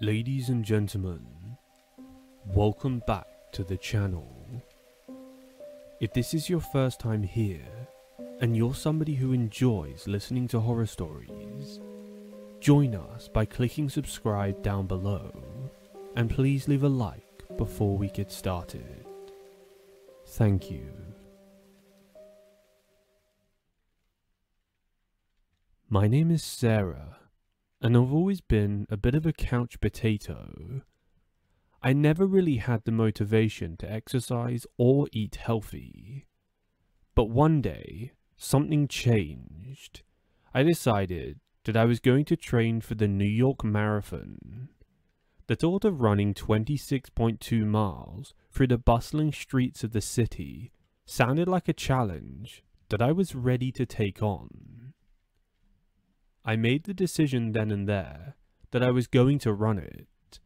Ladies and gentlemen, welcome back to the channel. If this is your first time here, and you're somebody who enjoys listening to horror stories, join us by clicking subscribe down below, and please leave a like before we get started. Thank you. My name is Sarah, and I've always been a bit of a couch potato. I never really had the motivation to exercise or eat healthy. But one day, something changed. I decided that I was going to train for the New York Marathon. The thought of running 26.2 miles through the bustling streets of the city sounded like a challenge that I was ready to take on. I made the decision then and there that I was going to run it.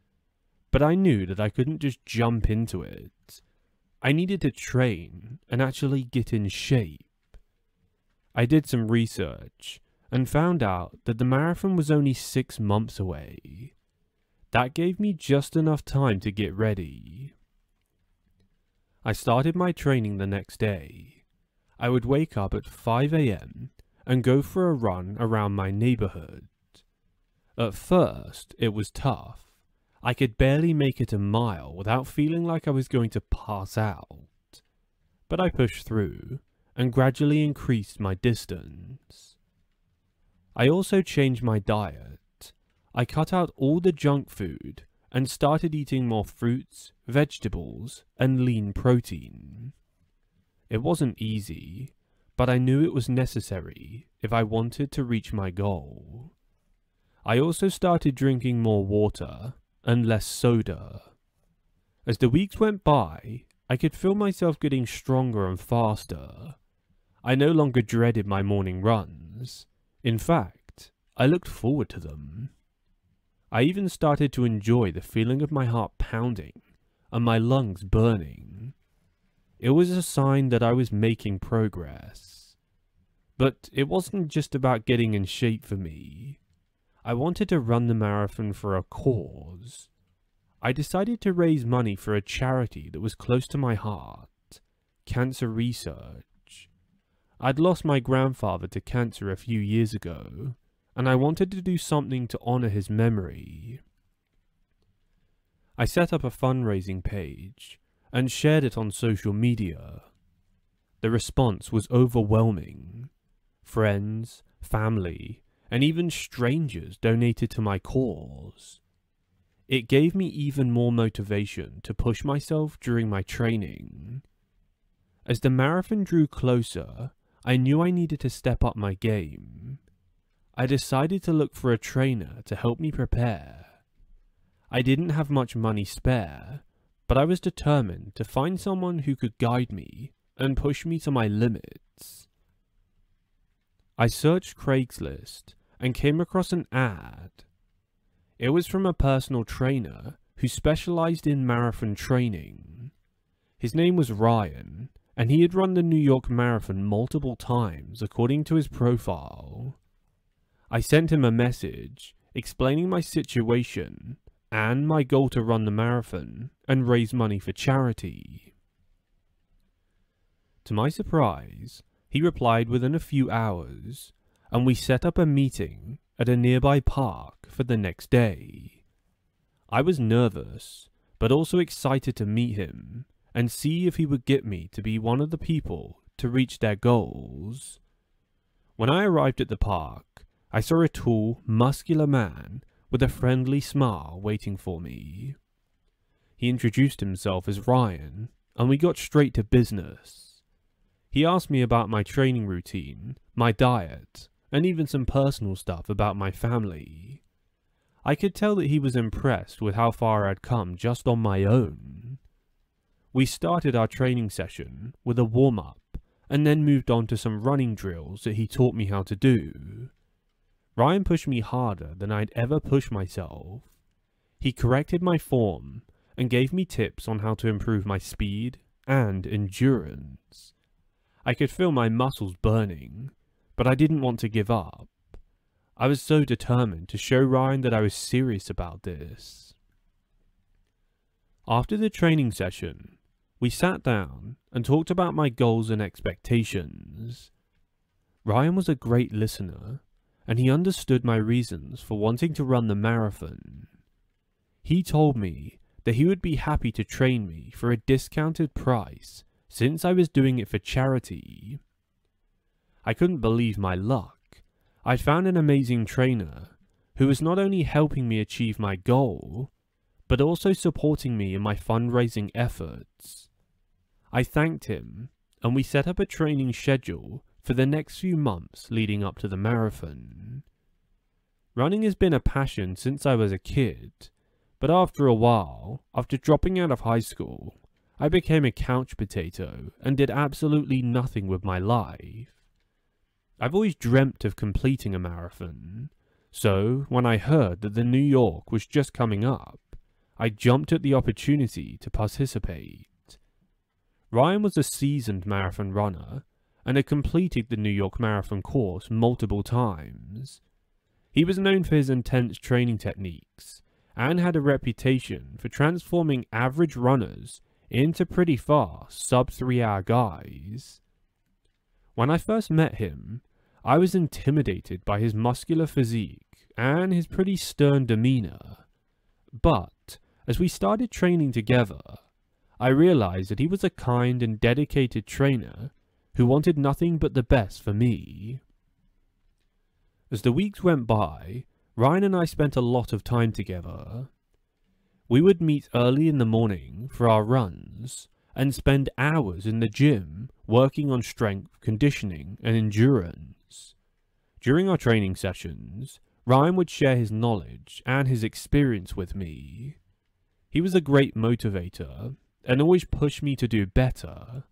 But I knew that I couldn't just jump into it. I needed to train and actually get in shape. I did some research and found out that the marathon was only six months away. That gave me just enough time to get ready. I started my training the next day. I would wake up at 5am and go for a run around my neighborhood. At first, it was tough I could barely make it a mile without feeling like I was going to pass out. But I pushed through and gradually increased my distance. I also changed my diet. I cut out all the junk food and started eating more fruits, vegetables, and lean protein. It wasn't easy, but I knew it was necessary if I wanted to reach my goal. I also started drinking more water and less soda. As the weeks went by, I could feel myself getting stronger and faster. I no longer dreaded my morning runs. In fact, I looked forward to them. I even started to enjoy the feeling of my heart pounding and my lungs burning. It was a sign that I was making progress. But it wasn't just about getting in shape for me. I wanted to run the marathon for a cause. I decided to raise money for a charity that was close to my heart, cancer research. I'd lost my grandfather to cancer a few years ago, and I wanted to do something to honour his memory. I set up a fundraising page and shared it on social media. The response was overwhelming. Friends, family, and even strangers donated to my cause. It gave me even more motivation to push myself during my training. As the marathon drew closer, I knew I needed to step up my game. I decided to look for a trainer to help me prepare. I didn't have much money spare, but I was determined to find someone who could guide me and push me to my limits. I searched Craigslist and came across an ad. It was from a personal trainer who specialized in marathon training. His name was Ryan, and he had run the New York Marathon multiple times according to his profile. I sent him a message explaining my situation and my goal to run the marathon and raise money for charity. To my surprise, he replied within a few hours and we set up a meeting at a nearby park for the next day. I was nervous, but also excited to meet him and see if he would get me to be one of the people to reach their goals. When I arrived at the park, I saw a tall, muscular man with a friendly smile waiting for me. He introduced himself as Ryan, and we got straight to business. He asked me about my training routine, my diet, and even some personal stuff about my family. I could tell that he was impressed with how far I'd come just on my own. We started our training session with a warm-up and then moved on to some running drills that he taught me how to do. Ryan pushed me harder than I'd ever pushed myself. He corrected my form and gave me tips on how to improve my speed and endurance. I could feel my muscles burning but I didn't want to give up. I was so determined to show Ryan that I was serious about this. After the training session, we sat down and talked about my goals and expectations. Ryan was a great listener, and he understood my reasons for wanting to run the marathon. He told me that he would be happy to train me for a discounted price since I was doing it for charity. I couldn't believe my luck. I'd found an amazing trainer who was not only helping me achieve my goal, but also supporting me in my fundraising efforts. I thanked him, and we set up a training schedule for the next few months leading up to the marathon. Running has been a passion since I was a kid, but after a while, after dropping out of high school, I became a couch potato and did absolutely nothing with my life. I've always dreamt of completing a marathon, so when I heard that the New York was just coming up, I jumped at the opportunity to participate. Ryan was a seasoned marathon runner and had completed the New York Marathon course multiple times. He was known for his intense training techniques and had a reputation for transforming average runners into pretty fast sub 3 hour guys. When I first met him, I was intimidated by his muscular physique and his pretty stern demeanour. But as we started training together, I realized that he was a kind and dedicated trainer who wanted nothing but the best for me. As the weeks went by, Ryan and I spent a lot of time together. We would meet early in the morning for our runs and spend hours in the gym working on strength, conditioning, and endurance. During our training sessions, Ryan would share his knowledge and his experience with me. He was a great motivator and always pushed me to do better.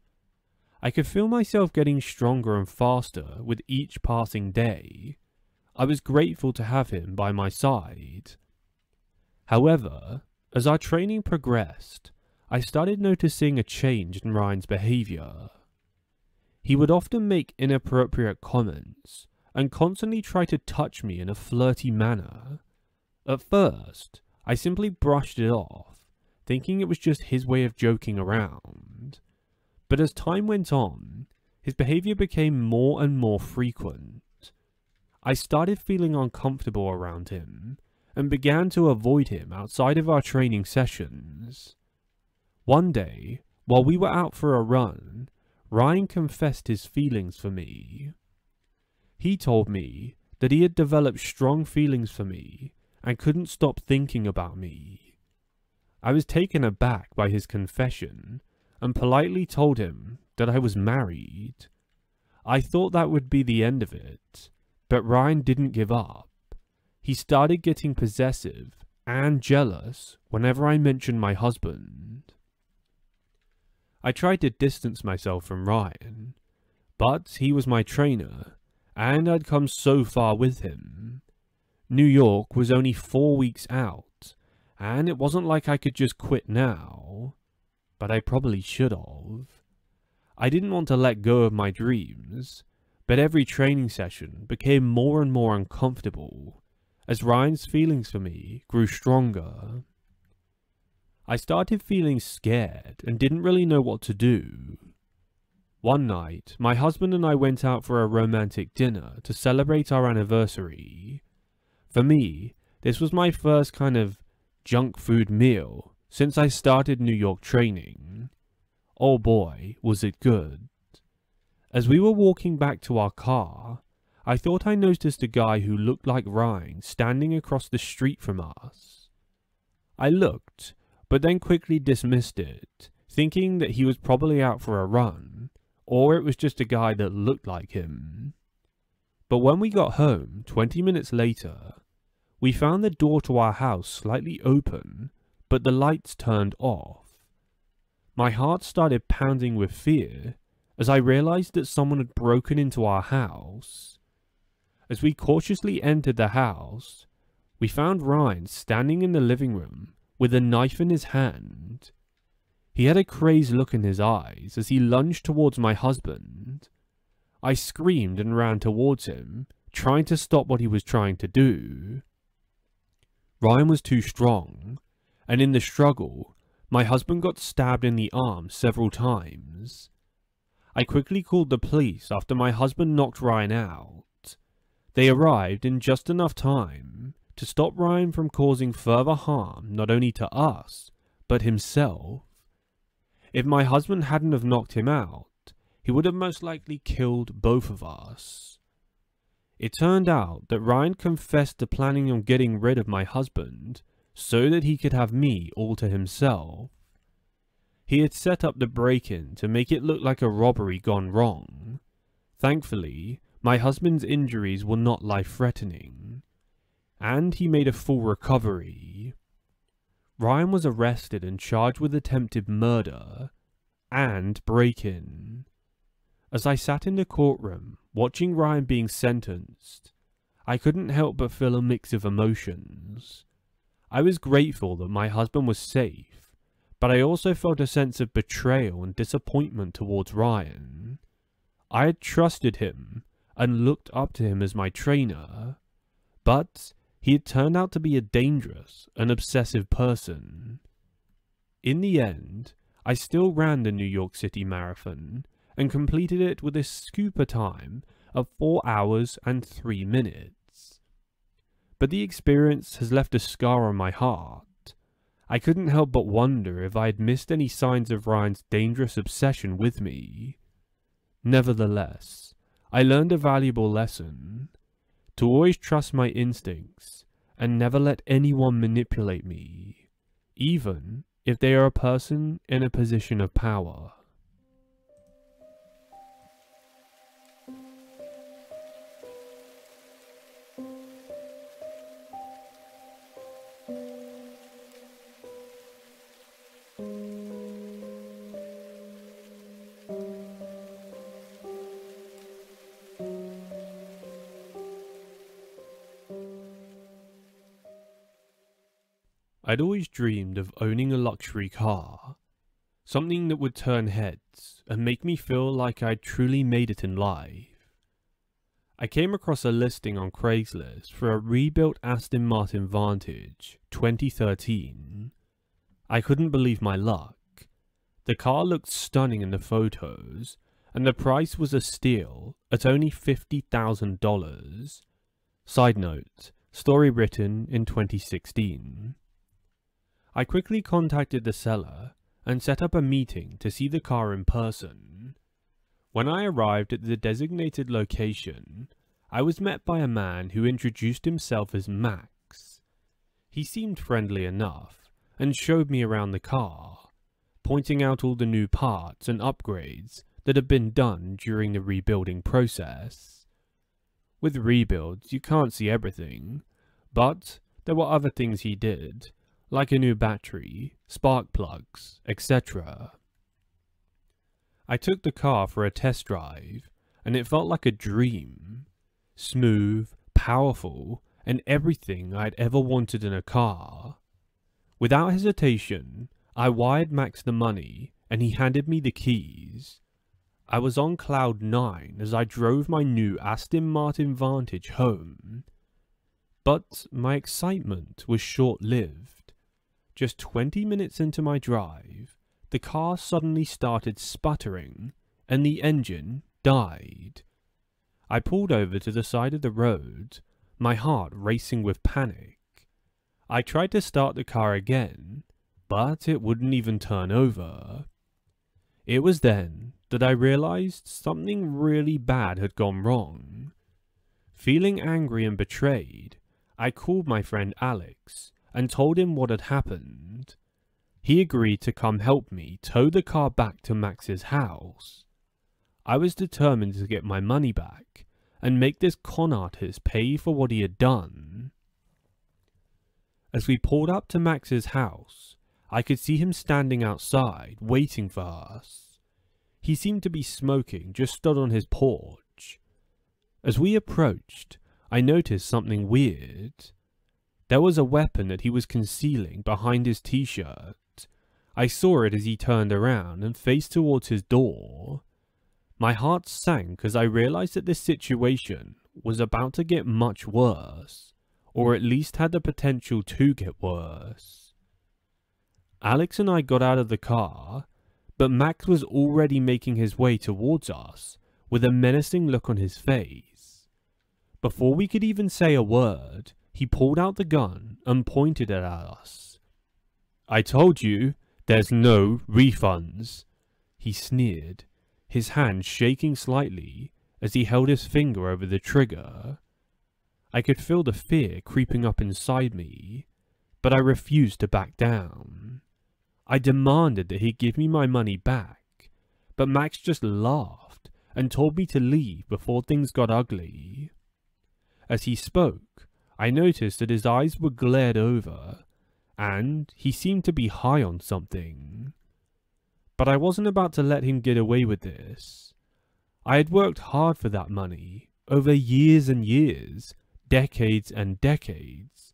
I could feel myself getting stronger and faster with each passing day. I was grateful to have him by my side. However, as our training progressed, I started noticing a change in Ryan's behaviour. He would often make inappropriate comments and constantly try to touch me in a flirty manner. At first, I simply brushed it off, thinking it was just his way of joking around. But as time went on, his behaviour became more and more frequent. I started feeling uncomfortable around him and began to avoid him outside of our training sessions. One day, while we were out for a run, Ryan confessed his feelings for me. He told me that he had developed strong feelings for me and couldn't stop thinking about me. I was taken aback by his confession and politely told him that I was married. I thought that would be the end of it, but Ryan didn't give up. He started getting possessive and jealous whenever I mentioned my husband. I tried to distance myself from Ryan, but he was my trainer and I'd come so far with him. New York was only four weeks out, and it wasn't like I could just quit now. But I probably should have. I didn't want to let go of my dreams, but every training session became more and more uncomfortable as Ryan's feelings for me grew stronger. I started feeling scared and didn't really know what to do. One night, my husband and I went out for a romantic dinner to celebrate our anniversary. For me, this was my first kind of junk food meal since I started New York training. Oh boy, was it good. As we were walking back to our car, I thought I noticed a guy who looked like Ryan standing across the street from us. I looked, but then quickly dismissed it, thinking that he was probably out for a run or it was just a guy that looked like him. But when we got home, 20 minutes later, we found the door to our house slightly open, but the lights turned off. My heart started pounding with fear as I realized that someone had broken into our house. As we cautiously entered the house, we found Ryan standing in the living room with a knife in his hand he had a crazed look in his eyes as he lunged towards my husband. I screamed and ran towards him, trying to stop what he was trying to do. Ryan was too strong, and in the struggle, my husband got stabbed in the arm several times. I quickly called the police after my husband knocked Ryan out. They arrived in just enough time to stop Ryan from causing further harm not only to us, but himself. If my husband hadn't have knocked him out, he would have most likely killed both of us. It turned out that Ryan confessed to planning on getting rid of my husband so that he could have me all to himself. He had set up the break-in to make it look like a robbery gone wrong. Thankfully, my husband's injuries were not life-threatening, and he made a full recovery. Ryan was arrested and charged with attempted murder and break-in. As I sat in the courtroom, watching Ryan being sentenced, I couldn't help but feel a mix of emotions. I was grateful that my husband was safe, but I also felt a sense of betrayal and disappointment towards Ryan. I had trusted him and looked up to him as my trainer, but he had turned out to be a dangerous and obsessive person. In the end, I still ran the New York City Marathon and completed it with a scooper time of 4 hours and 3 minutes. But the experience has left a scar on my heart. I couldn't help but wonder if I had missed any signs of Ryan's dangerous obsession with me. Nevertheless, I learned a valuable lesson. To always trust my instincts and never let anyone manipulate me, even if they are a person in a position of power. I'd always dreamed of owning a luxury car. Something that would turn heads and make me feel like I'd truly made it in life. I came across a listing on Craigslist for a rebuilt Aston Martin Vantage 2013. I couldn't believe my luck. The car looked stunning in the photos, and the price was a steal at only $50,000. Side note, story written in 2016. I quickly contacted the seller and set up a meeting to see the car in person. When I arrived at the designated location, I was met by a man who introduced himself as Max. He seemed friendly enough and showed me around the car, pointing out all the new parts and upgrades that had been done during the rebuilding process. With rebuilds, you can't see everything, but there were other things he did like a new battery, spark plugs, etc. I took the car for a test drive, and it felt like a dream. Smooth, powerful, and everything I'd ever wanted in a car. Without hesitation, I wired Max the money, and he handed me the keys. I was on cloud nine as I drove my new Aston Martin Vantage home. But my excitement was short-lived. Just 20 minutes into my drive, the car suddenly started sputtering and the engine died. I pulled over to the side of the road, my heart racing with panic. I tried to start the car again, but it wouldn't even turn over. It was then that I realized something really bad had gone wrong. Feeling angry and betrayed, I called my friend Alex and told him what had happened. He agreed to come help me tow the car back to Max's house. I was determined to get my money back and make this con artist pay for what he had done. As we pulled up to Max's house, I could see him standing outside, waiting for us. He seemed to be smoking, just stood on his porch. As we approached, I noticed something weird. There was a weapon that he was concealing behind his t-shirt. I saw it as he turned around and faced towards his door. My heart sank as I realized that this situation was about to get much worse, or at least had the potential to get worse. Alex and I got out of the car, but Max was already making his way towards us with a menacing look on his face. Before we could even say a word, he pulled out the gun and pointed it at us. I told you, there's no refunds, he sneered, his hand shaking slightly as he held his finger over the trigger. I could feel the fear creeping up inside me, but I refused to back down. I demanded that he give me my money back, but Max just laughed and told me to leave before things got ugly. As he spoke, I noticed that his eyes were glared over, and he seemed to be high on something. But I wasn't about to let him get away with this. I had worked hard for that money, over years and years, decades and decades,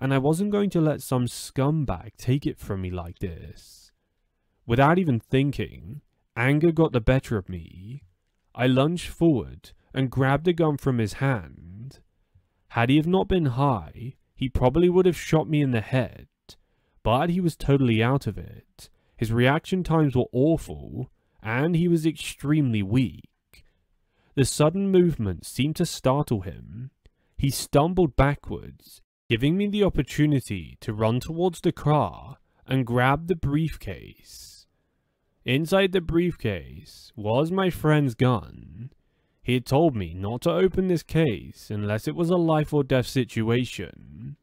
and I wasn't going to let some scumbag take it from me like this. Without even thinking, anger got the better of me. I lunged forward and grabbed the gun from his hand. Had he have not been high, he probably would have shot me in the head, but he was totally out of it. His reaction times were awful, and he was extremely weak. The sudden movement seemed to startle him. He stumbled backwards, giving me the opportunity to run towards the car and grab the briefcase. Inside the briefcase was my friend's gun. He had told me not to open this case unless it was a life or death situation.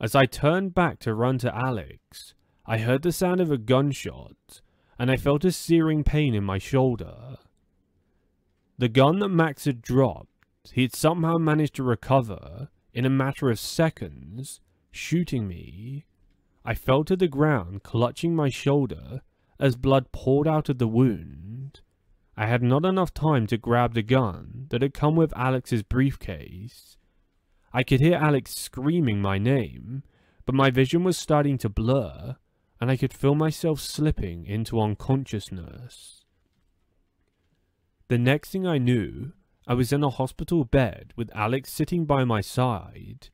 As I turned back to run to Alex, I heard the sound of a gunshot, and I felt a searing pain in my shoulder. The gun that Max had dropped, he had somehow managed to recover in a matter of seconds, shooting me. I fell to the ground, clutching my shoulder as blood poured out of the wound. I had not enough time to grab the gun that had come with Alex's briefcase. I could hear Alex screaming my name, but my vision was starting to blur, and I could feel myself slipping into unconsciousness. The next thing I knew, I was in a hospital bed with Alex sitting by my side.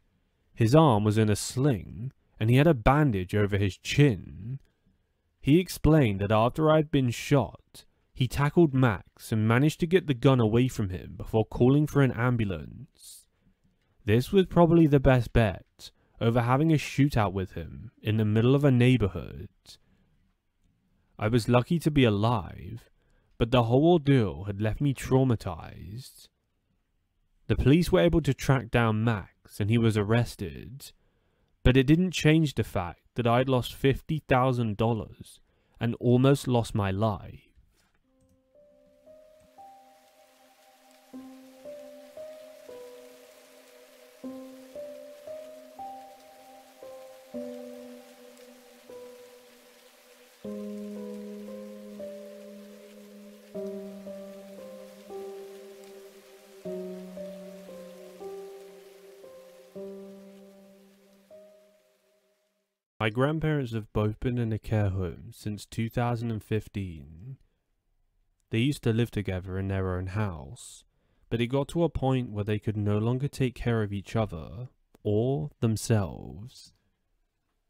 His arm was in a sling, and he had a bandage over his chin. He explained that after I had been shot, he tackled Max and managed to get the gun away from him before calling for an ambulance. This was probably the best bet over having a shootout with him in the middle of a neighborhood. I was lucky to be alive, but the whole ordeal had left me traumatized. The police were able to track down Max and he was arrested, but it didn't change the fact that I'd lost $50,000 and almost lost my life. My grandparents have both been in a care home since 2015. They used to live together in their own house, but it got to a point where they could no longer take care of each other or themselves.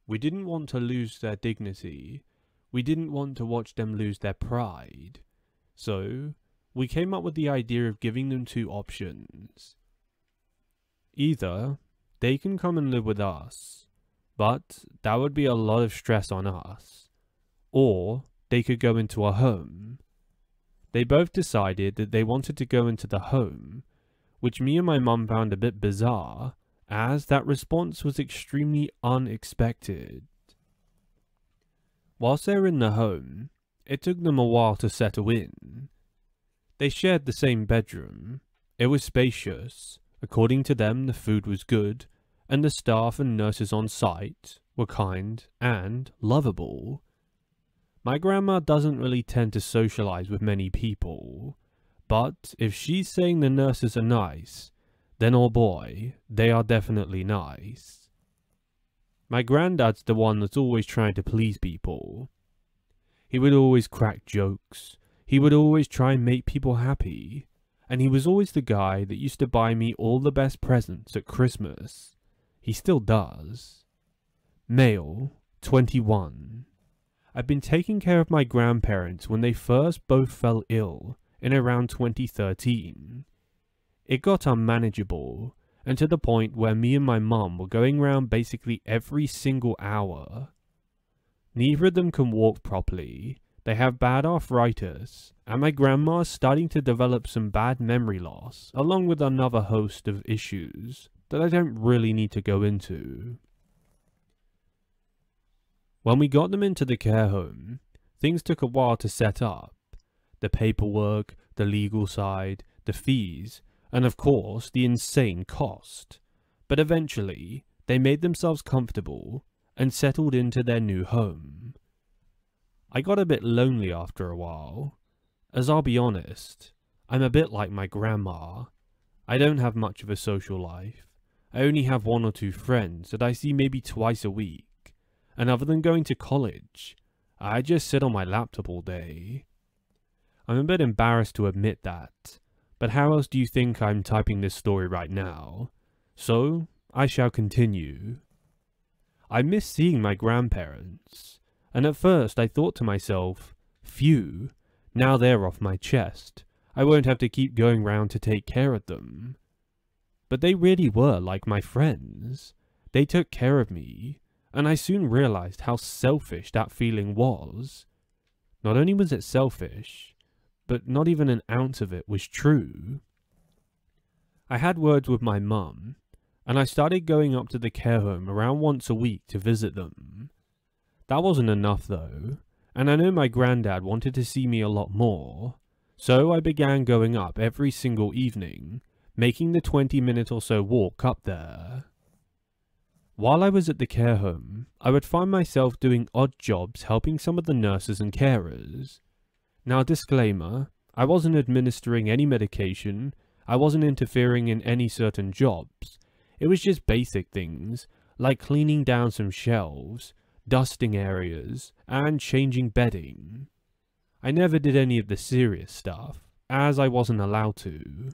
We didn't want to lose their dignity. We didn't want to watch them lose their pride. So, we came up with the idea of giving them two options. Either they can come and live with us, but that would be a lot of stress on us. Or they could go into a home. They both decided that they wanted to go into the home, which me and my mum found a bit bizarre, as that response was extremely unexpected. Whilst they were in the home, it took them a while to settle in. They shared the same bedroom. It was spacious. According to them, the food was good, and the staff and nurses on site were kind and lovable. My grandma doesn't really tend to socialize with many people, but if she's saying the nurses are nice, then oh boy, they are definitely nice. My granddad's the one that's always trying to please people. He would always crack jokes. He would always try and make people happy. and he was always the guy that used to buy me all the best presents at Christmas. He still does. Male, 21. I've been taking care of my grandparents when they first both fell ill in around 2013. It got unmanageable, and to the point where me and my mum were going round basically every single hour. Neither of them can walk properly, they have bad arthritis, and my grandma's starting to develop some bad memory loss, along with another host of issues that I don't really need to go into. When we got them into the care home, things took a while to set up. The paperwork, the legal side, the fees, and of course the insane cost. But eventually, they made themselves comfortable and settled into their new home. I got a bit lonely after a while. As I'll be honest, I'm a bit like my grandma. I don't have much of a social life. I only have one or two friends that I see maybe twice a week. And other than going to college, I just sit on my laptop all day. I'm a bit embarrassed to admit that, but how else do you think I'm typing this story right now? So, I shall continue. I miss seeing my grandparents and at first I thought to myself, phew, now they're off my chest. I won't have to keep going round to take care of them. But they really were like my friends. They took care of me, and I soon realized how selfish that feeling was. Not only was it selfish, but not even an ounce of it was true. I had words with my mum, and I started going up to the care home around once a week to visit them. That wasn't enough though, and I know my granddad wanted to see me a lot more, so I began going up every single evening, making the 20 minute or so walk up there. While I was at the care home, I would find myself doing odd jobs helping some of the nurses and carers. Now disclaimer, I wasn't administering any medication, I wasn't interfering in any certain jobs, it was just basic things, like cleaning down some shelves, dusting areas, and changing bedding. I never did any of the serious stuff, as I wasn't allowed to.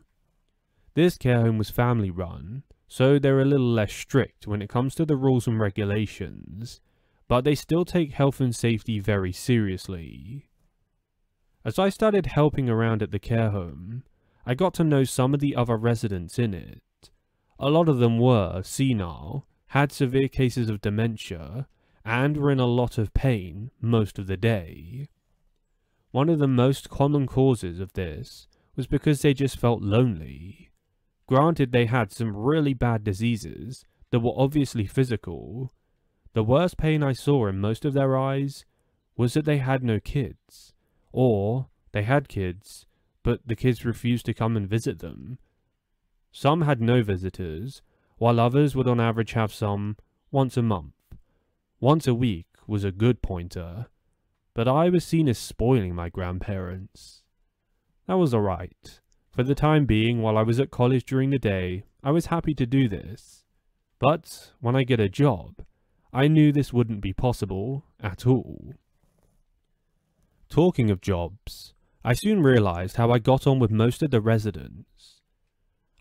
This care home was family run, so they're a little less strict when it comes to the rules and regulations, but they still take health and safety very seriously. As I started helping around at the care home, I got to know some of the other residents in it. A lot of them were senile, had severe cases of dementia, and were in a lot of pain most of the day. One of the most common causes of this was because they just felt lonely. Granted, they had some really bad diseases that were obviously physical. The worst pain I saw in most of their eyes was that they had no kids, or they had kids, but the kids refused to come and visit them. Some had no visitors, while others would on average have some once a month. Once a week was a good pointer, but I was seen as spoiling my grandparents. That was alright. For the time being, while I was at college during the day, I was happy to do this. But when I get a job, I knew this wouldn't be possible at all. Talking of jobs, I soon realized how I got on with most of the residents.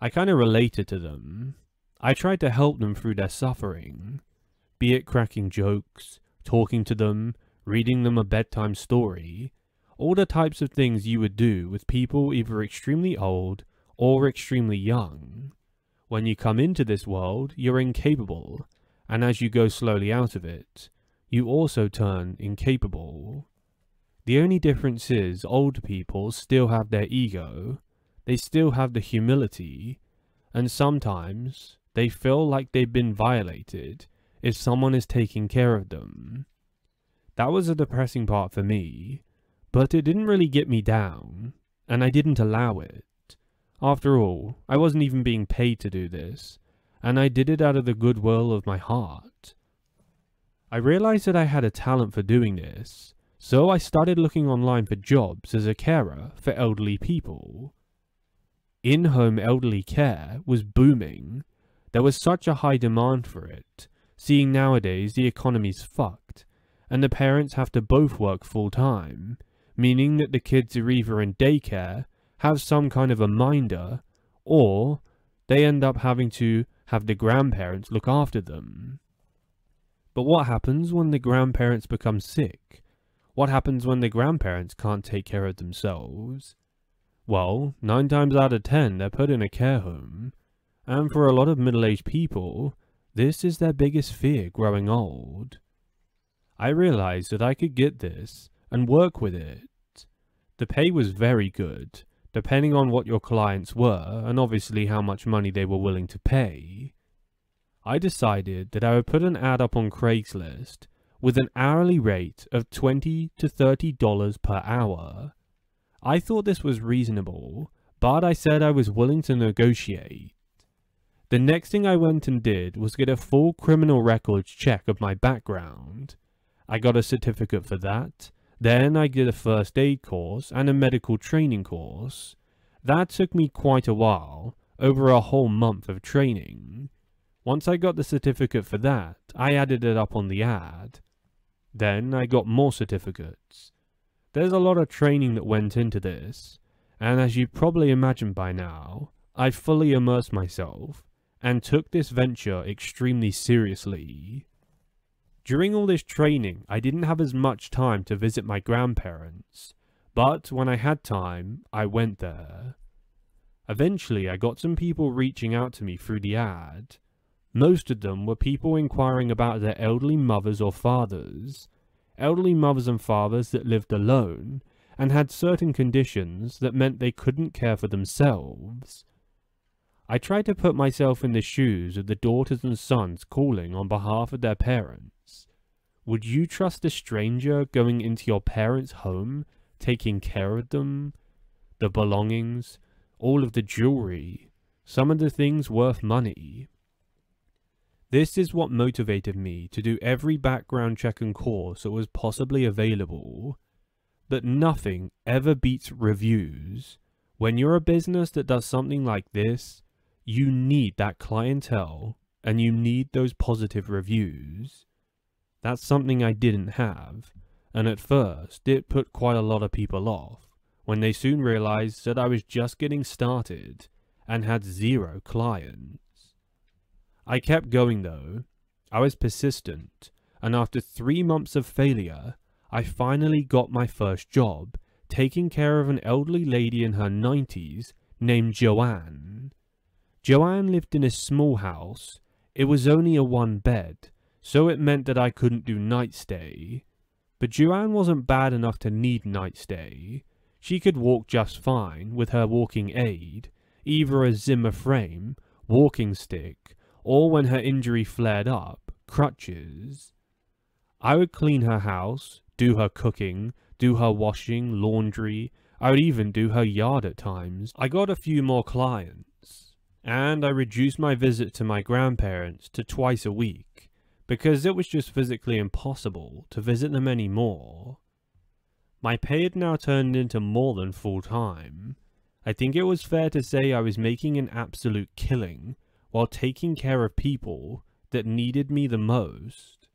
I kinda related to them. I tried to help them through their suffering, be it cracking jokes, talking to them, reading them a bedtime story, all the types of things you would do with people either extremely old or extremely young. When you come into this world, you're incapable, and as you go slowly out of it, you also turn incapable. The only difference is old people still have their ego, they still have the humility, and sometimes they feel like they've been violated if someone is taking care of them. That was a depressing part for me, but it didn't really get me down, and I didn't allow it. After all, I wasn't even being paid to do this, and I did it out of the goodwill of my heart. I realized that I had a talent for doing this, so I started looking online for jobs as a carer for elderly people. In-home elderly care was booming. There was such a high demand for it, seeing nowadays the economy's fucked, and the parents have to both work full time, meaning that the kids are either in daycare, have some kind of a minder, or they end up having to have the grandparents look after them. But what happens when the grandparents become sick? What happens when the grandparents can't take care of themselves? Well, nine times out of ten, they're put in a care home. And for a lot of middle-aged people, this is their biggest fear growing old. I realized that I could get this and work with it. The pay was very good, depending on what your clients were and obviously how much money they were willing to pay. I decided that I would put an ad up on Craigslist with an hourly rate of 20 to $30 per hour. I thought this was reasonable, but I said I was willing to negotiate. The next thing I went and did was get a full criminal records check of my background. I got a certificate for that. Then I did a first aid course and a medical training course. That took me quite a while, over a whole month of training. Once I got the certificate for that, I added it up on the ad. Then I got more certificates. There's a lot of training that went into this, and as you probably imagine by now, I fully immersed myself and took this venture extremely seriously. During all this training, I didn't have as much time to visit my grandparents, but when I had time, I went there. Eventually, I got some people reaching out to me through the ad. Most of them were people inquiring about their elderly mothers or fathers, elderly mothers and fathers that lived alone and had certain conditions that meant they couldn't care for themselves, I tried to put myself in the shoes of the daughters and sons calling on behalf of their parents. Would you trust a stranger going into your parents' home, taking care of them? The belongings, all of the jewelry, some of the things worth money. This is what motivated me to do every background check and course that was possibly available. But nothing ever beats reviews. When you're a business that does something like this, you need that clientele and you need those positive reviews. That's something I didn't have, and at first it put quite a lot of people off when they soon realized that I was just getting started and had zero clients. I kept going though. I was persistent, and after three months of failure, I finally got my first job, taking care of an elderly lady in her 90s named Joanne. Joanne lived in a small house. It was only a one bed, so it meant that I couldn't do night stay. But Joanne wasn't bad enough to need night stay. She could walk just fine with her walking aid, either a Zimmer frame, walking stick, or when her injury flared up, crutches. I would clean her house, do her cooking, do her washing, laundry, I would even do her yard at times. I got a few more clients and I reduced my visit to my grandparents to twice a week, because it was just physically impossible to visit them anymore. My pay had now turned into more than full time. I think it was fair to say I was making an absolute killing while taking care of people that needed me the most.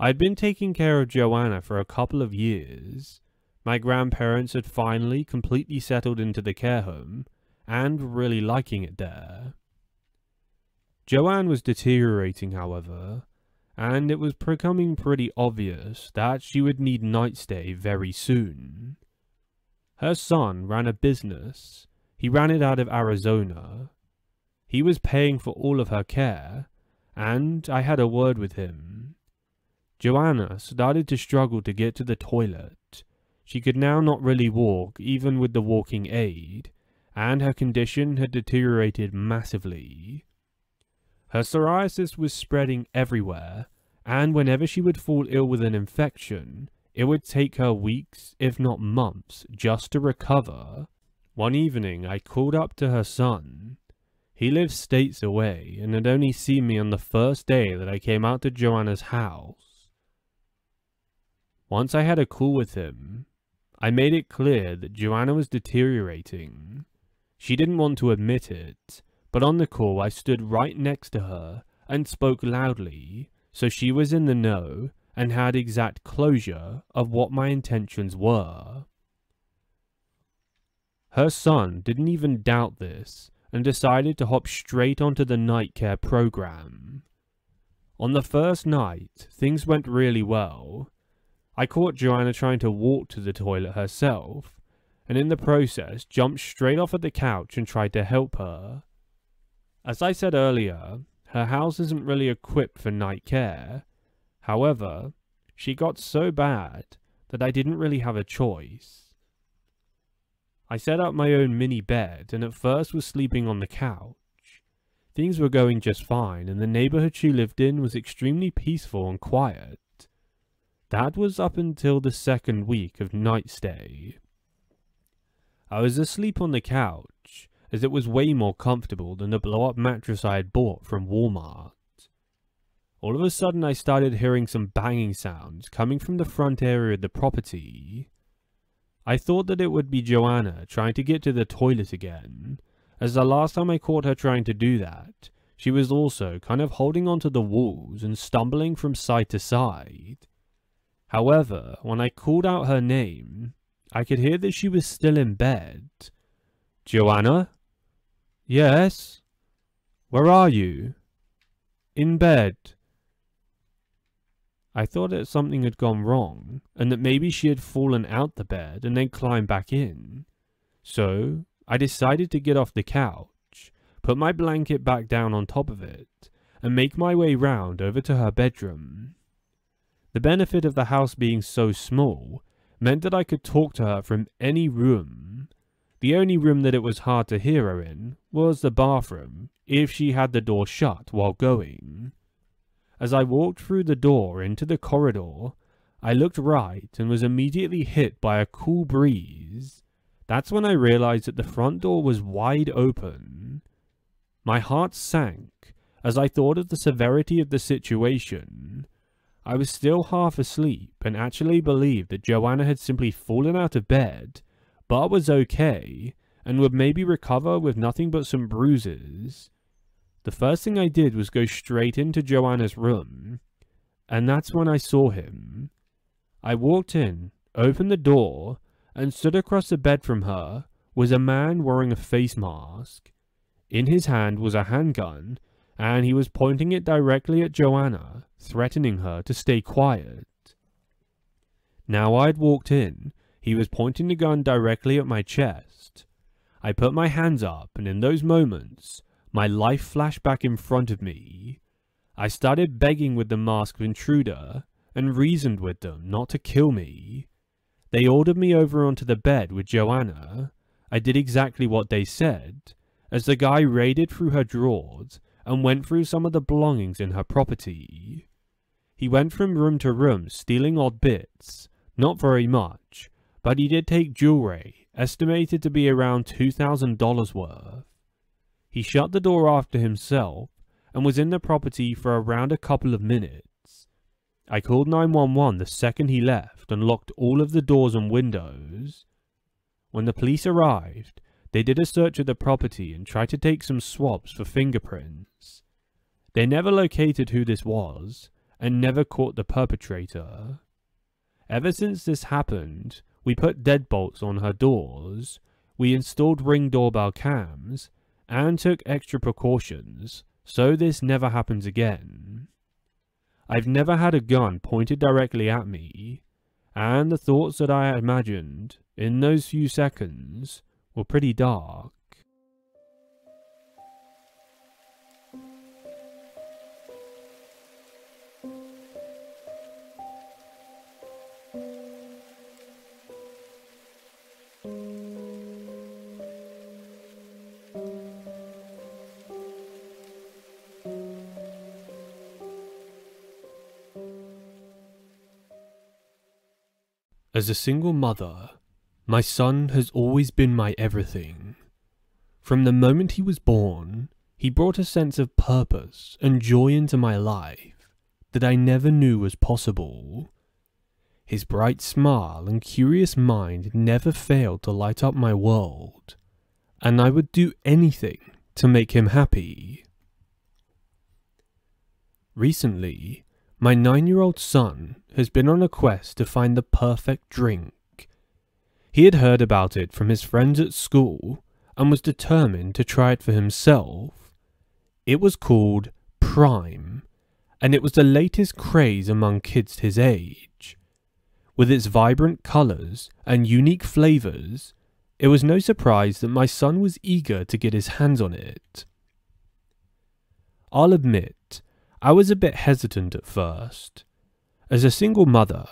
I'd been taking care of Joanna for a couple of years. My grandparents had finally completely settled into the care home, and were really liking it there. Joanne was deteriorating, however, and it was becoming pretty obvious that she would need night stay very soon. Her son ran a business. He ran it out of Arizona. He was paying for all of her care, and I had a word with him. Joanna started to struggle to get to the toilet. She could now not really walk, even with the walking aid, and her condition had deteriorated massively. Her psoriasis was spreading everywhere, and whenever she would fall ill with an infection, it would take her weeks, if not months, just to recover. One evening, I called up to her son. He lived states away and had only seen me on the first day that I came out to Joanna's house. Once I had a call with him, I made it clear that Joanna was deteriorating she didn't want to admit it, but on the call I stood right next to her and spoke loudly, so she was in the know and had exact closure of what my intentions were. Her son didn't even doubt this and decided to hop straight onto the night care program. On the first night, things went really well. I caught Joanna trying to walk to the toilet herself, and in the process jumped straight off at the couch and tried to help her. As I said earlier, her house isn't really equipped for night care. However, she got so bad that I didn't really have a choice. I set up my own mini bed and at first was sleeping on the couch. Things were going just fine and the neighborhood she lived in was extremely peaceful and quiet. That was up until the second week of night stay. I was asleep on the couch, as it was way more comfortable than the blow-up mattress I had bought from Walmart. All of a sudden I started hearing some banging sounds coming from the front area of the property. I thought that it would be Joanna trying to get to the toilet again, as the last time I caught her trying to do that, she was also kind of holding onto the walls and stumbling from side to side. However, when I called out her name, I could hear that she was still in bed. Joanna? Yes? Where are you? In bed. I thought that something had gone wrong, and that maybe she had fallen out the bed and then climbed back in. So, I decided to get off the couch, put my blanket back down on top of it, and make my way round over to her bedroom. The benefit of the house being so small meant that I could talk to her from any room. The only room that it was hard to hear her in was the bathroom, if she had the door shut while going. As I walked through the door into the corridor, I looked right and was immediately hit by a cool breeze. That's when I realized that the front door was wide open. My heart sank as I thought of the severity of the situation. I was still half asleep and actually believed that Joanna had simply fallen out of bed, but was okay and would maybe recover with nothing but some bruises. The first thing I did was go straight into Joanna's room, and that's when I saw him. I walked in, opened the door, and stood across the bed from her was a man wearing a face mask. In his hand was a handgun, and he was pointing it directly at Joanna, threatening her to stay quiet. Now I had walked in, he was pointing the gun directly at my chest. I put my hands up, and in those moments, my life flashed back in front of me. I started begging with the masked intruder and reasoned with them not to kill me. They ordered me over onto the bed with Joanna. I did exactly what they said, as the guy raided through her drawers and went through some of the belongings in her property. He went from room to room stealing odd bits, not very much, but he did take jewelry, estimated to be around $2,000 worth. He shut the door after himself and was in the property for around a couple of minutes. I called 911 the second he left and locked all of the doors and windows. When the police arrived, they did a search of the property and tried to take some swabs for fingerprints. They never located who this was and never caught the perpetrator. Ever since this happened, we put deadbolts on her doors, we installed ring doorbell cams, and took extra precautions so this never happens again. I've never had a gun pointed directly at me, and the thoughts that I imagined in those few seconds were pretty dark. As a single mother, my son has always been my everything. From the moment he was born, he brought a sense of purpose and joy into my life that I never knew was possible. His bright smile and curious mind never failed to light up my world, and I would do anything to make him happy. Recently, my nine year old son has been on a quest to find the perfect drink. He had heard about it from his friends at school and was determined to try it for himself. It was called Prime, and it was the latest craze among kids his age. With its vibrant colours and unique flavours, it was no surprise that my son was eager to get his hands on it. I'll admit, I was a bit hesitant at first. As a single mother,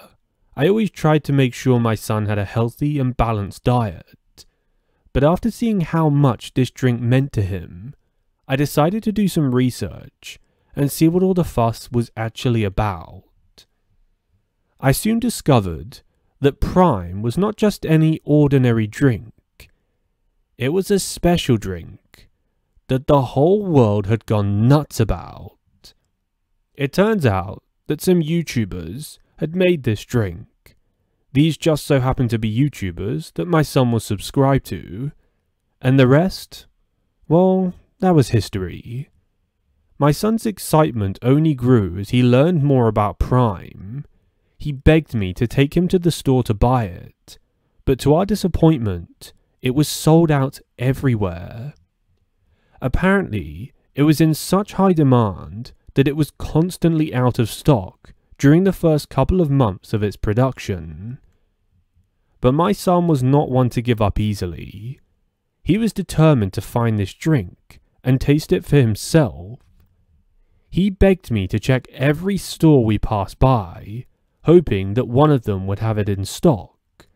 I always tried to make sure my son had a healthy and balanced diet. But after seeing how much this drink meant to him, I decided to do some research and see what all the fuss was actually about. I soon discovered that Prime was not just any ordinary drink. It was a special drink that the whole world had gone nuts about. It turns out that some YouTubers had made this drink. These just so happened to be YouTubers that my son was subscribed to, and the rest, well, that was history. My son's excitement only grew as he learned more about Prime. He begged me to take him to the store to buy it, but to our disappointment, it was sold out everywhere. Apparently, it was in such high demand that it was constantly out of stock during the first couple of months of its production. But my son was not one to give up easily. He was determined to find this drink and taste it for himself. He begged me to check every store we passed by, hoping that one of them would have it in stock.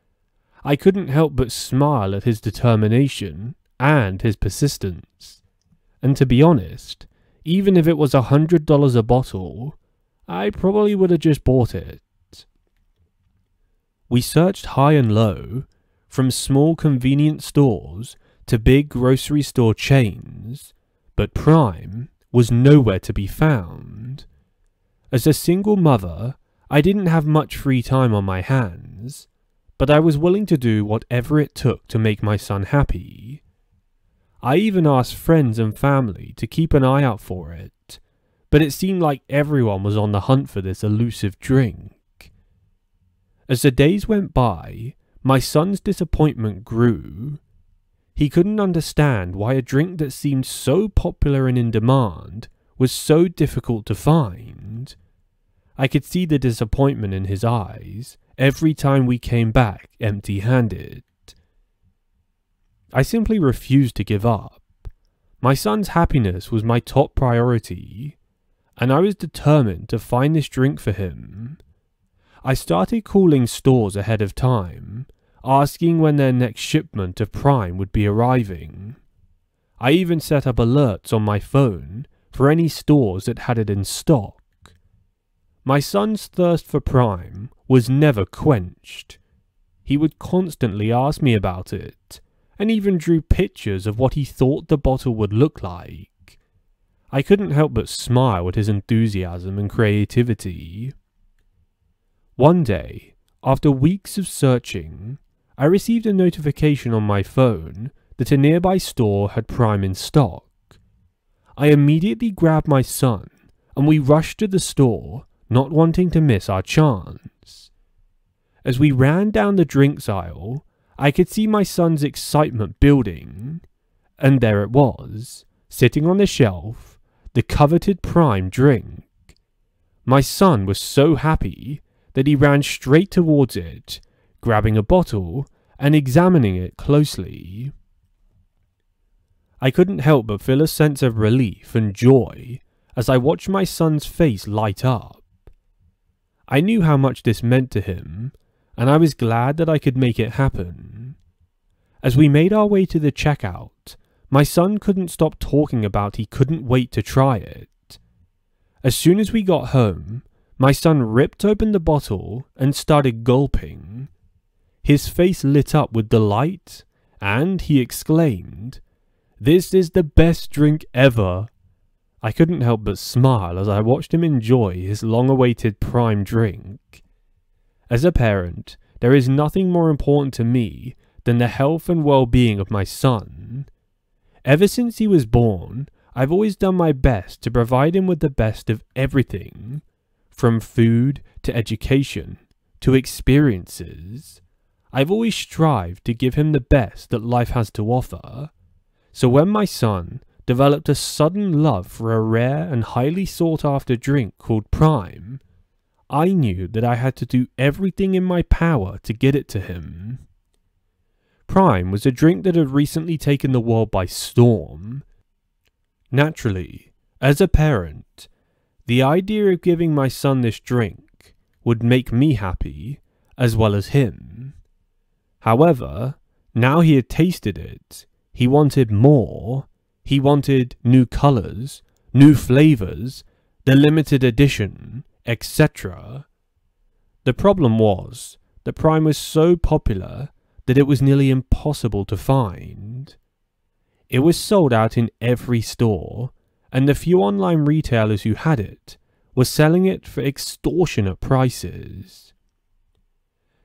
I couldn't help but smile at his determination and his persistence. And to be honest, even if it was a hundred dollars a bottle, I probably would have just bought it. We searched high and low, from small convenience stores to big grocery store chains, but Prime was nowhere to be found. As a single mother, I didn't have much free time on my hands, but I was willing to do whatever it took to make my son happy. I even asked friends and family to keep an eye out for it, but it seemed like everyone was on the hunt for this elusive drink. As the days went by, my son's disappointment grew. He couldn't understand why a drink that seemed so popular and in demand was so difficult to find. I could see the disappointment in his eyes every time we came back empty handed. I simply refused to give up. My son's happiness was my top priority, and I was determined to find this drink for him. I started calling stores ahead of time, asking when their next shipment of Prime would be arriving. I even set up alerts on my phone for any stores that had it in stock. My son's thirst for Prime was never quenched. He would constantly ask me about it, and even drew pictures of what he thought the bottle would look like. I couldn't help but smile at his enthusiasm and creativity. One day, after weeks of searching, I received a notification on my phone that a nearby store had Prime in stock. I immediately grabbed my son and we rushed to the store, not wanting to miss our chance. As we ran down the drinks aisle, I could see my son's excitement building, and there it was, sitting on the shelf, the coveted prime drink. My son was so happy that he ran straight towards it, grabbing a bottle and examining it closely. I couldn't help but feel a sense of relief and joy as I watched my son's face light up. I knew how much this meant to him, and I was glad that I could make it happen. As we made our way to the checkout, my son couldn't stop talking about he couldn't wait to try it. As soon as we got home, my son ripped open the bottle and started gulping. His face lit up with delight, and he exclaimed, This is the best drink ever! I couldn't help but smile as I watched him enjoy his long awaited prime drink. As a parent, there is nothing more important to me than the health and well being of my son. Ever since he was born, I've always done my best to provide him with the best of everything, from food to education to experiences. I've always strived to give him the best that life has to offer. So when my son developed a sudden love for a rare and highly sought after drink called Prime, I knew that I had to do everything in my power to get it to him. Prime was a drink that had recently taken the world by storm. Naturally, as a parent, the idea of giving my son this drink would make me happy as well as him. However, now he had tasted it, he wanted more. He wanted new colours, new flavours, the limited edition, etc. The problem was that Prime was so popular that it was nearly impossible to find. It was sold out in every store, and the few online retailers who had it were selling it for extortionate prices.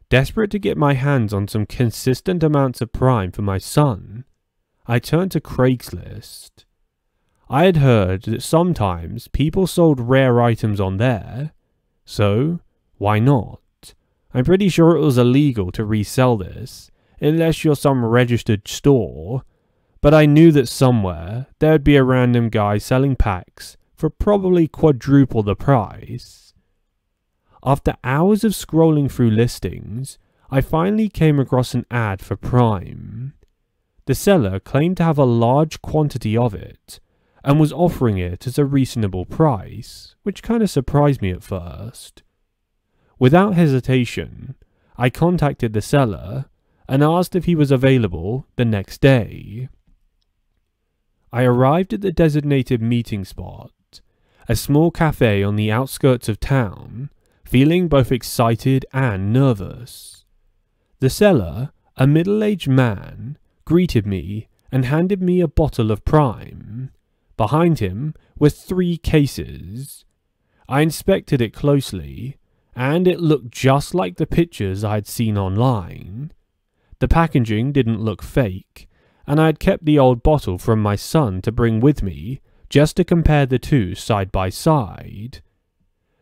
Desperate to get my hands on some consistent amounts of Prime for my son, I turned to Craigslist. I had heard that sometimes people sold rare items on there, so why not? I'm pretty sure it was illegal to resell this, unless you're some registered store, but I knew that somewhere there'd be a random guy selling packs for probably quadruple the price. After hours of scrolling through listings, I finally came across an ad for Prime. The seller claimed to have a large quantity of it and was offering it at a reasonable price, which kind of surprised me at first. Without hesitation, I contacted the seller and asked if he was available the next day. I arrived at the designated meeting spot, a small cafe on the outskirts of town, feeling both excited and nervous. The seller, a middle aged man, greeted me and handed me a bottle of Prime. Behind him were three cases. I inspected it closely, and it looked just like the pictures I had seen online. The packaging didn't look fake, and I had kept the old bottle from my son to bring with me just to compare the two side by side.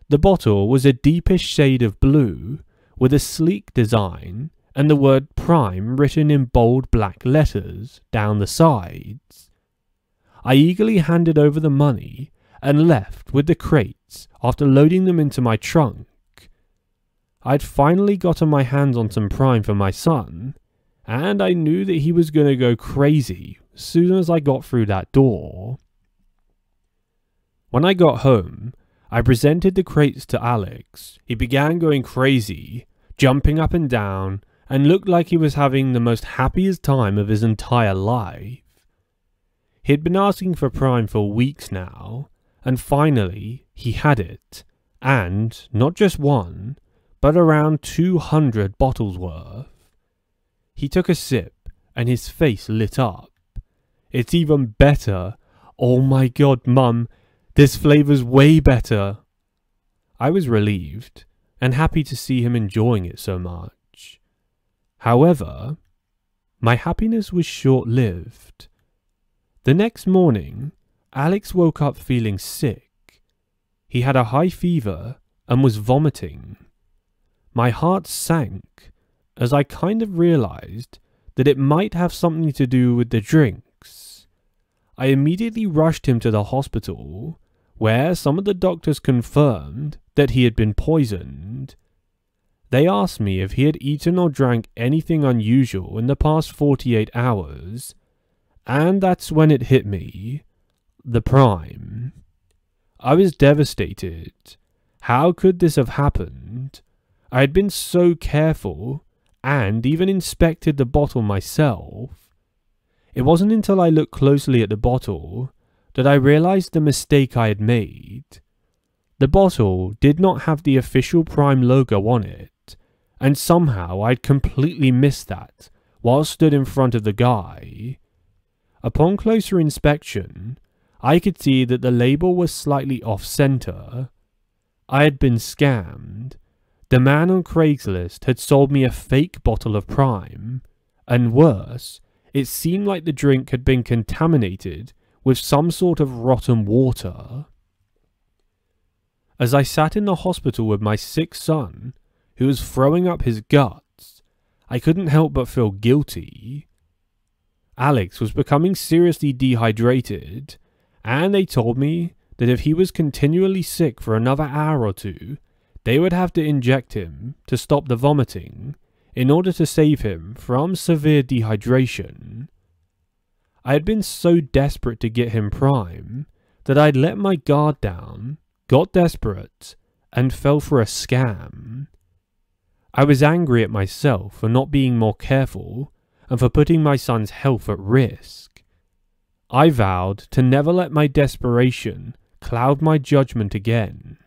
The bottle was a deepish shade of blue with a sleek design and the word Prime written in bold black letters down the sides. I eagerly handed over the money and left with the crates after loading them into my trunk. I'd finally gotten my hands on some Prime for my son, and I knew that he was going to go crazy as soon as I got through that door. When I got home, I presented the crates to Alex. He began going crazy, jumping up and down and looked like he was having the most happiest time of his entire life. He'd been asking for Prime for weeks now, and finally he had it, and not just one, but around 200 bottles worth. He took a sip, and his face lit up. It's even better. Oh my god, Mum, this flavour's way better. I was relieved, and happy to see him enjoying it so much. However, my happiness was short lived. The next morning, Alex woke up feeling sick. He had a high fever and was vomiting. My heart sank as I kind of realized that it might have something to do with the drinks. I immediately rushed him to the hospital, where some of the doctors confirmed that he had been poisoned they asked me if he had eaten or drank anything unusual in the past 48 hours, and that's when it hit me. The prime. I was devastated. How could this have happened? I had been so careful, and even inspected the bottle myself. It wasn't until I looked closely at the bottle that I realized the mistake I had made. The bottle did not have the official Prime logo on it and somehow I'd completely missed that while stood in front of the guy. Upon closer inspection, I could see that the label was slightly off center. I had been scammed. The man on Craigslist had sold me a fake bottle of Prime, and worse, it seemed like the drink had been contaminated with some sort of rotten water. As I sat in the hospital with my sick son, who was throwing up his guts, I couldn't help but feel guilty. Alex was becoming seriously dehydrated, and they told me that if he was continually sick for another hour or two, they would have to inject him to stop the vomiting in order to save him from severe dehydration. I had been so desperate to get him prime that I'd let my guard down, got desperate, and fell for a scam. I was angry at myself for not being more careful and for putting my son's health at risk. I vowed to never let my desperation cloud my judgment again.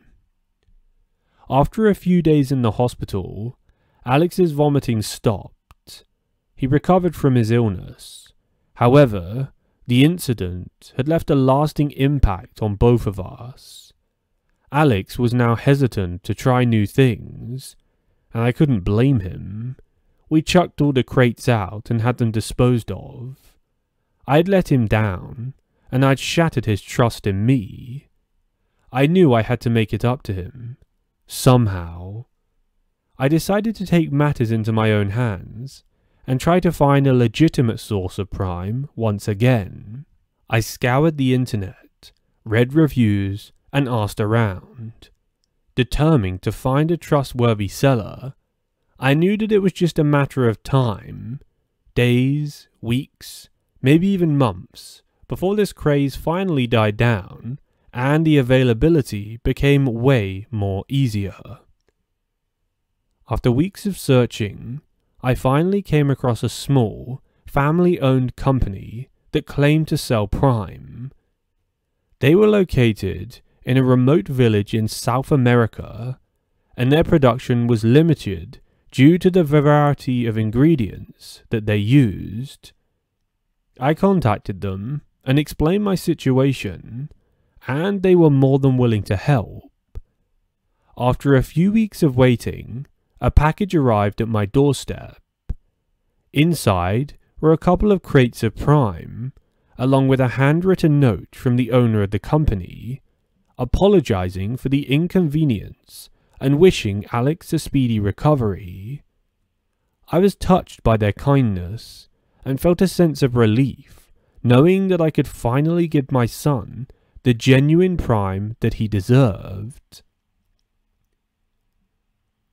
After a few days in the hospital, Alex's vomiting stopped. He recovered from his illness. However, the incident had left a lasting impact on both of us. Alex was now hesitant to try new things, and I couldn't blame him. We chucked all the crates out and had them disposed of. I'd let him down, and I'd shattered his trust in me. I knew I had to make it up to him. Somehow. I decided to take matters into my own hands and try to find a legitimate source of Prime once again. I scoured the internet, read reviews, and asked around. Determined to find a trustworthy seller, I knew that it was just a matter of time days, weeks, maybe even months before this craze finally died down and the availability became way more easier. After weeks of searching, I finally came across a small, family owned company that claimed to sell Prime. They were located in a remote village in South America, and their production was limited due to the variety of ingredients that they used. I contacted them and explained my situation, and they were more than willing to help. After a few weeks of waiting, a package arrived at my doorstep. Inside were a couple of crates of Prime, along with a handwritten note from the owner of the company, apologizing for the inconvenience and wishing Alex a speedy recovery. I was touched by their kindness and felt a sense of relief, knowing that I could finally give my son the genuine prime that he deserved.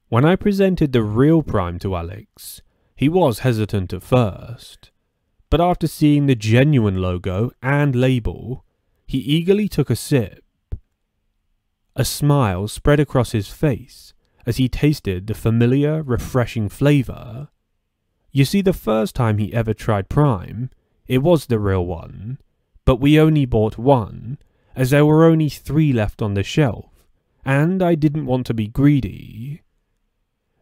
When I presented the real prime to Alex, he was hesitant at first, but after seeing the genuine logo and label, he eagerly took a sip a smile spread across his face as he tasted the familiar, refreshing flavour. You see, the first time he ever tried Prime, it was the real one, but we only bought one, as there were only three left on the shelf, and I didn't want to be greedy.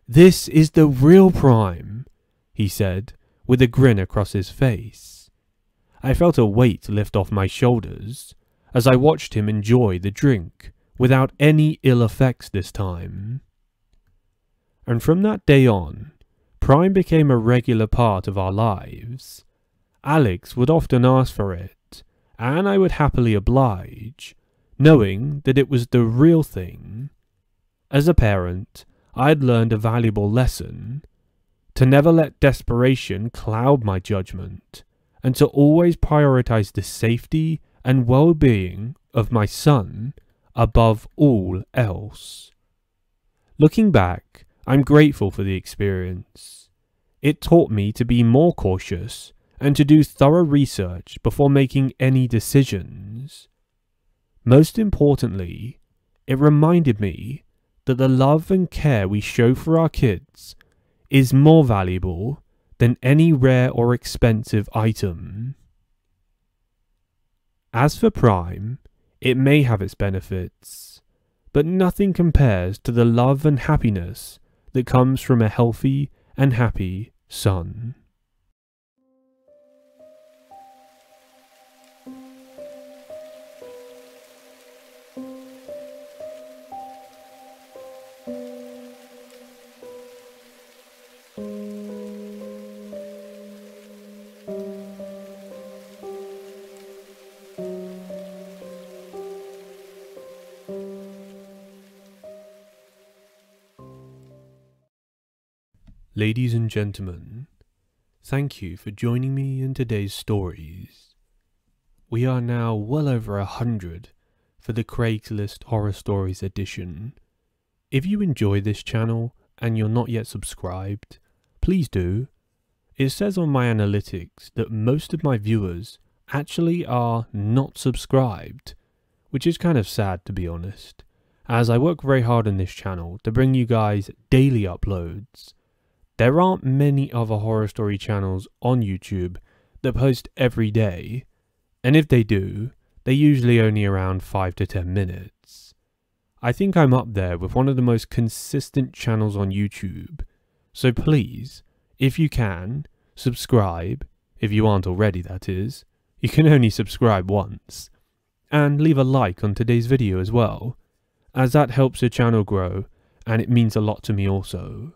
This is the real Prime, he said, with a grin across his face. I felt a weight lift off my shoulders as I watched him enjoy the drink without any ill effects this time. And from that day on, Prime became a regular part of our lives. Alex would often ask for it, and I would happily oblige, knowing that it was the real thing. As a parent, I had learned a valuable lesson to never let desperation cloud my judgment, and to always prioritize the safety and well being of my son above all else. Looking back, I'm grateful for the experience. It taught me to be more cautious and to do thorough research before making any decisions. Most importantly, it reminded me that the love and care we show for our kids is more valuable than any rare or expensive item. As for Prime, it may have its benefits, but nothing compares to the love and happiness that comes from a healthy and happy son. Ladies and gentlemen, thank you for joining me in today's stories. We are now well over a hundred for the Craigslist Horror Stories edition. If you enjoy this channel and you're not yet subscribed, please do. It says on my analytics that most of my viewers actually are not subscribed, which is kind of sad to be honest, as I work very hard on this channel to bring you guys daily uploads there aren't many other horror story channels on YouTube that post every day, and if they do, they're usually only around 5 to 10 minutes. I think I'm up there with one of the most consistent channels on YouTube, so please, if you can, subscribe, if you aren't already that is, you can only subscribe once, and leave a like on today's video as well, as that helps the channel grow and it means a lot to me also.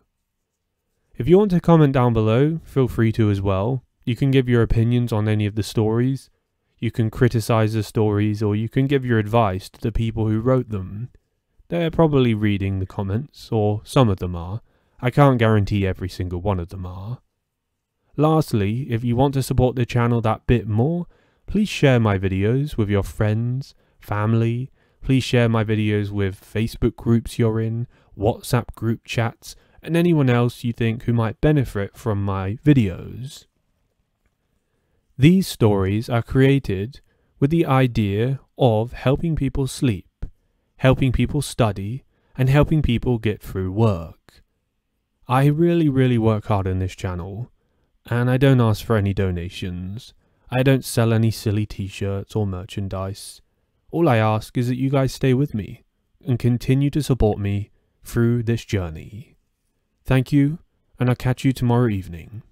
If you want to comment down below, feel free to as well. You can give your opinions on any of the stories. You can criticize the stories or you can give your advice to the people who wrote them. They're probably reading the comments, or some of them are. I can't guarantee every single one of them are. Lastly, if you want to support the channel that bit more, please share my videos with your friends, family. Please share my videos with Facebook groups you're in, WhatsApp group chats, and anyone else you think who might benefit from my videos. These stories are created with the idea of helping people sleep, helping people study, and helping people get through work. I really, really work hard on this channel, and I don't ask for any donations. I don't sell any silly t-shirts or merchandise. All I ask is that you guys stay with me and continue to support me through this journey. Thank you, and I'll catch you tomorrow evening.